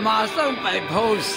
马上摆 pose。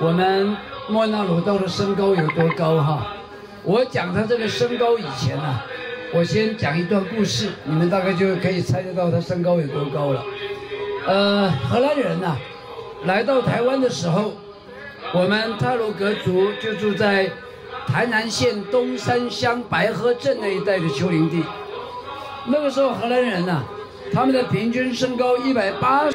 我们莫那鲁道的身高有多高哈？我讲他这个身高以前呢、我先讲一段故事，你们大概就可以猜得到他身高有多高了。呃，荷兰人呐、来到台湾的时候，我们泰鲁格族就住在台南县东山乡白河镇那一带的丘陵地。那个时候荷兰人呐、他们的平均身高一百八。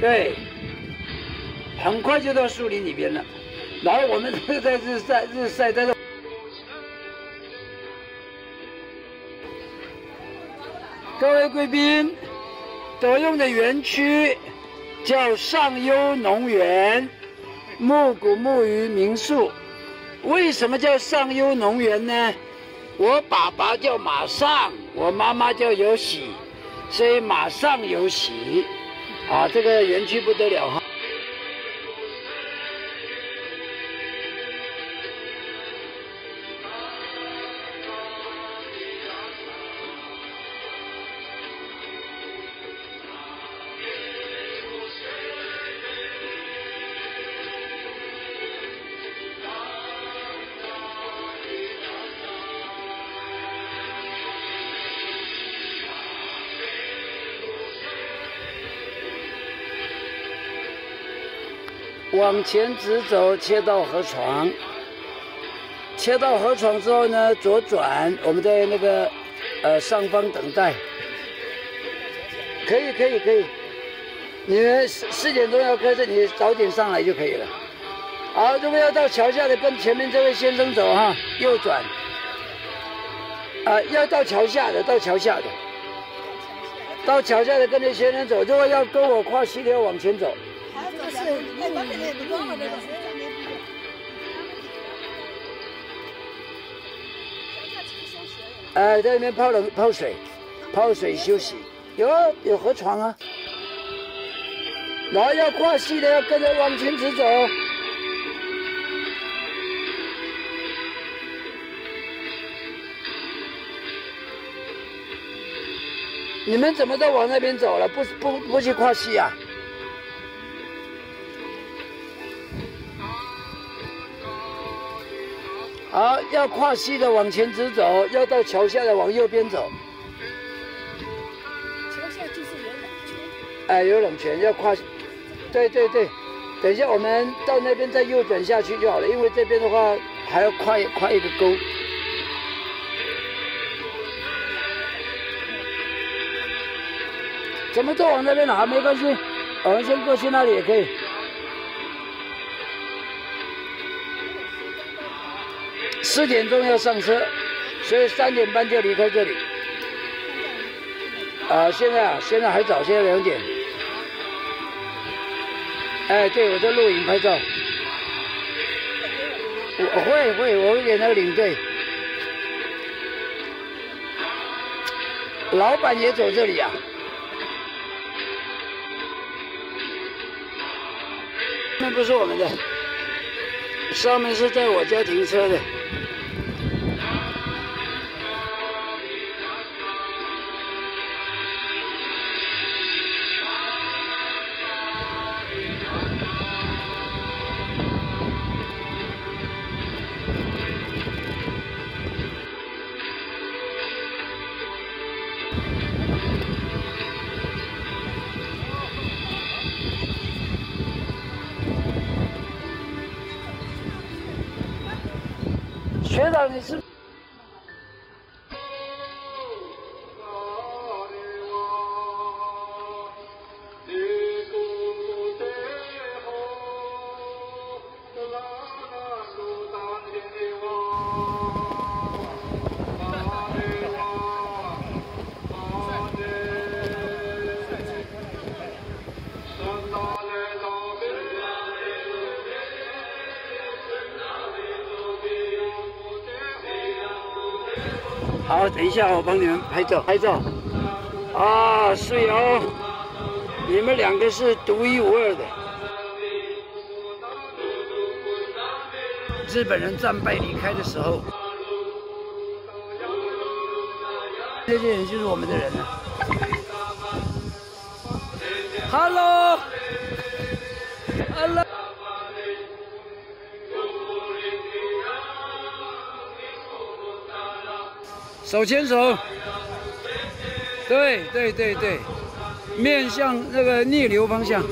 对，很快就到树林里边了。然后我们在日晒日晒在这。各位贵宾，德用的园区叫上优农园，木谷木鱼民宿。为什么叫上优农园呢？我爸爸叫马上，我妈妈叫有喜，所以马上有喜。啊，这个园区不得了哈！往前直走，切到河床。切到河床之后呢，左转，我们在那个呃上方等待。可以，可以，可以。你们四四点钟要开车，你早点上来就可以了。好，如果要到桥下的，跟前面这位先生走哈，右转。啊，要到桥下的，到桥下的。到桥下的跟着先生走，如果要跟我跨溪流往前走。哎，在那边泡冷泡水，泡水休息。有有河床啊，然后要跨溪的要跟着往前直走。你们怎么都往那边走了？不不不去跨溪啊？好，要跨溪的往前直走，要到桥下的往右边走。桥下就是有冷泉。哎，有冷泉，要跨。对对对，等一下我们到那边再右转下去就好了，因为这边的话还要跨跨一个沟。怎么都往那边拿没关系，我们先过去那里也可以。四点钟要上车，所以三点半就离开这里。啊，现在啊，现在还早，现在两点。哎，对，我在录影拍照。我会会，我会给那个领队。老板也走这里啊。那不是我们的，上面是在我家停车的。你是？好，等一下，我帮你们拍照，拍照。啊，是哦，你们两个是独一无二的。日本人战败离开的时候，这些人就是我们的人了。Hello，Hello。手牵手，对对对对，面向那个逆流方向。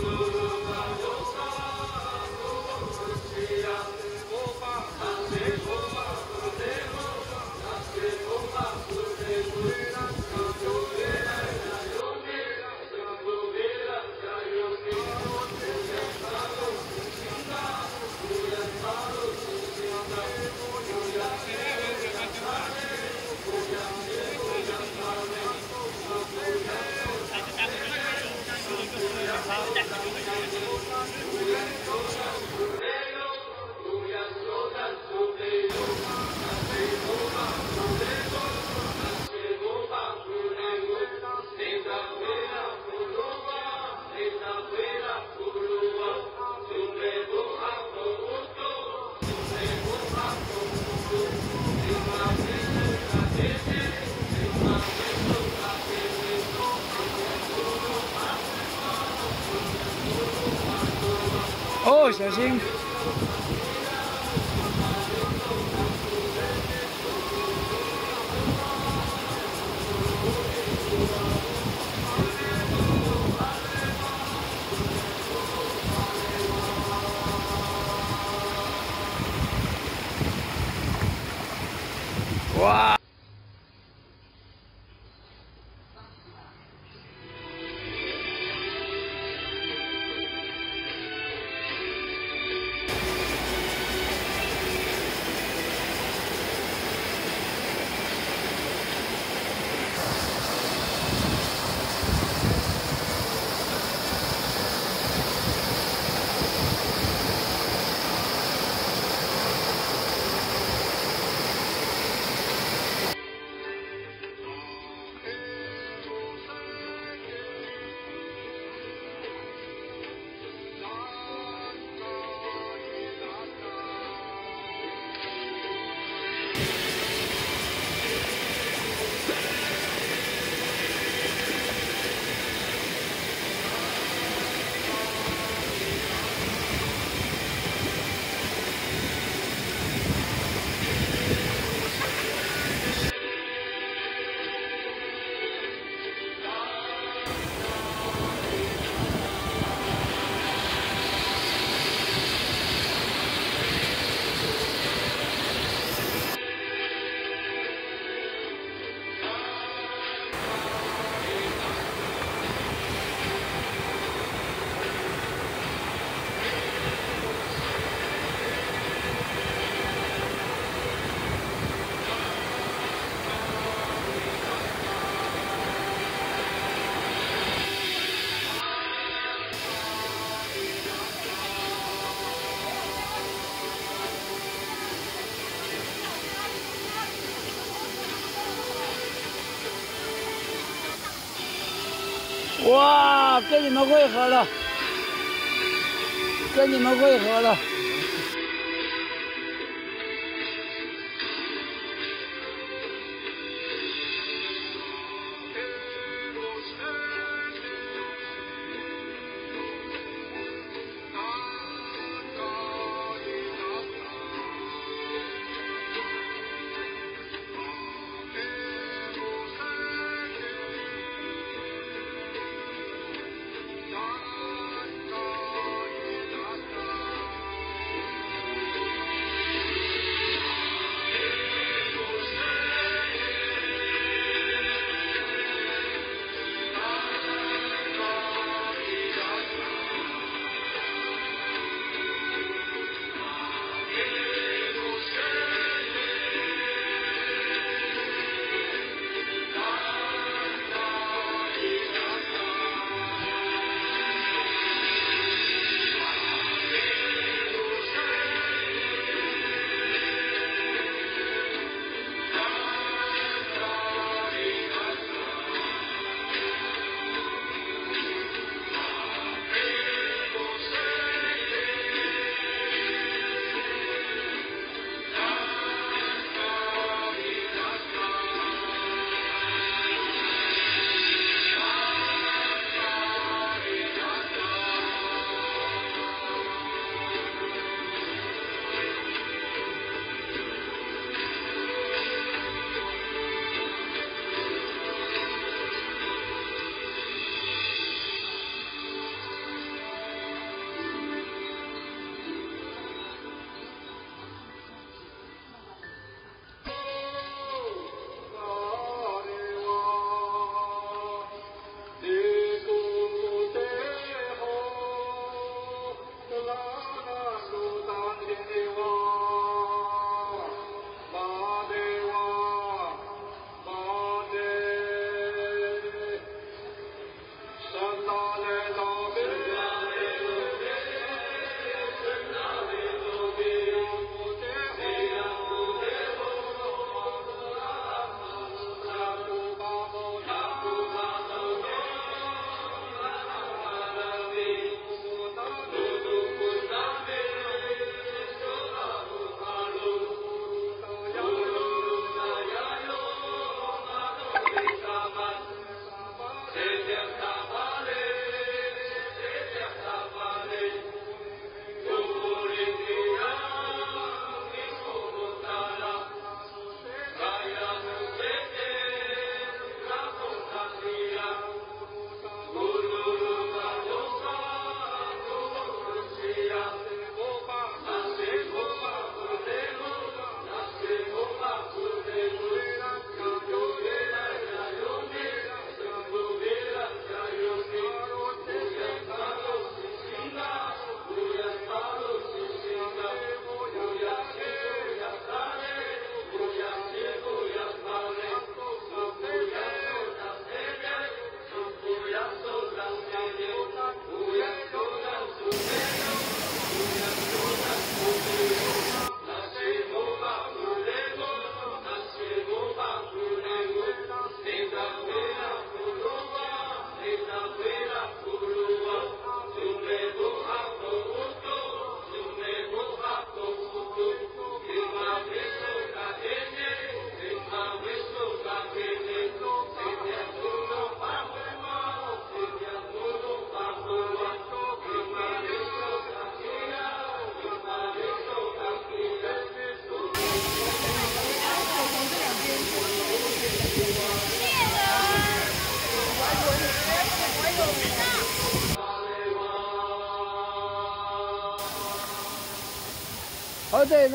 哦，小心！跟你们会合了，跟你们会合了。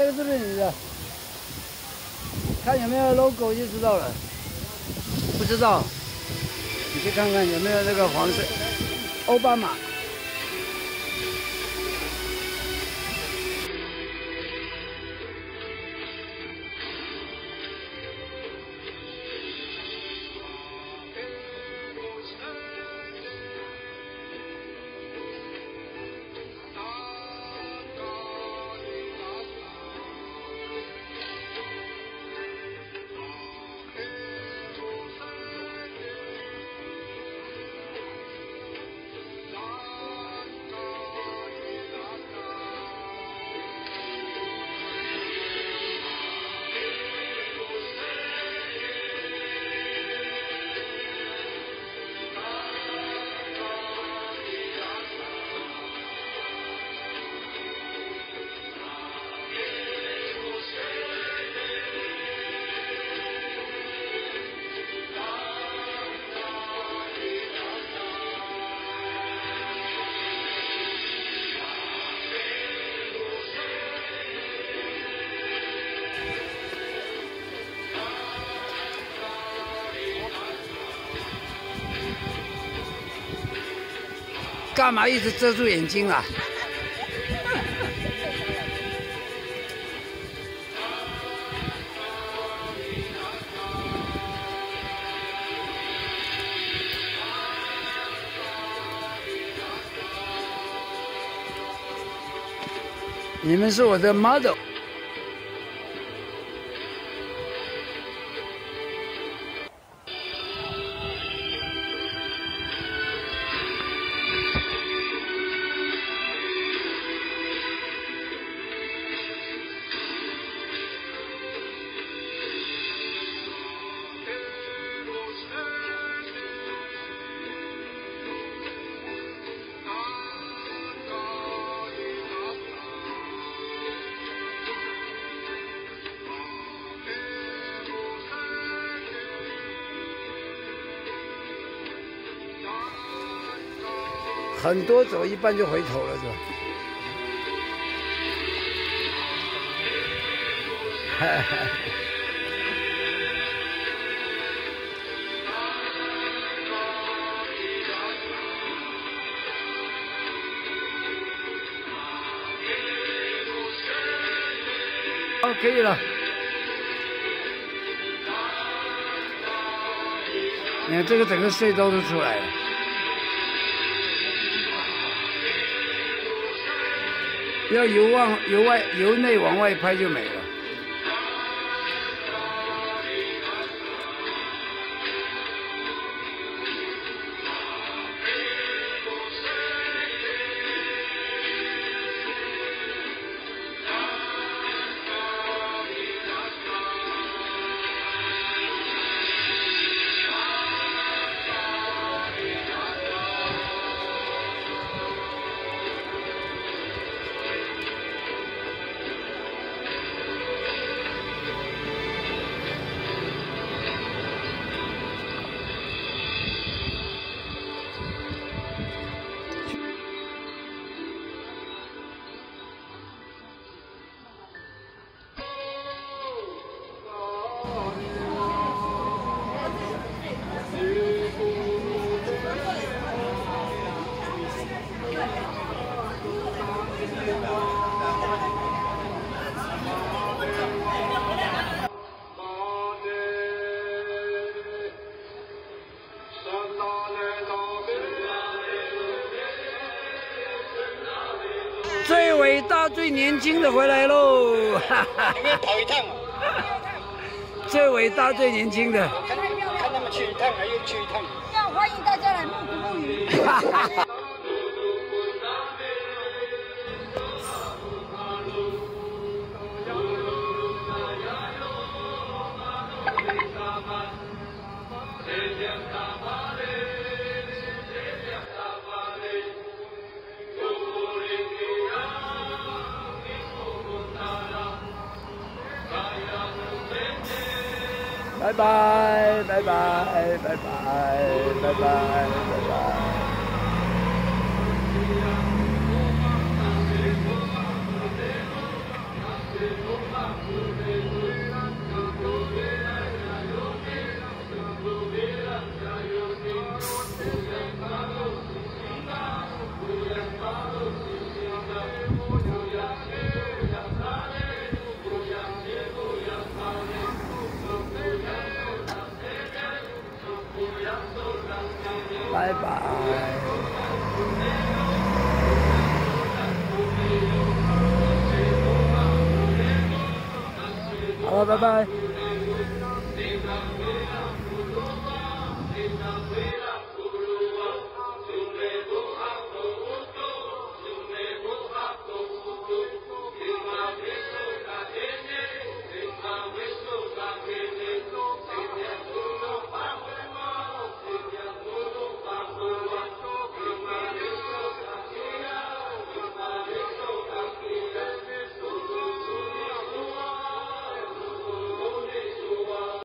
这，个是不是你的？看有没有 logo 就知道了。不知道，你去看看有没有那个黄色奥巴马。干嘛一直遮住眼睛啊？你们是我的 model。很多走一半就回头了，是吧？哈哈。哦，可以了。你看，这个整个隧道都出来了。要由往由外由内往外拍就没了。最年轻的回来喽！哈哈，要跑一趟最伟大、最年轻的。看看他们去一趟，还又去一趟。要欢迎大家来目睹木鱼。拜拜拜拜拜拜拜拜好了，拜拜。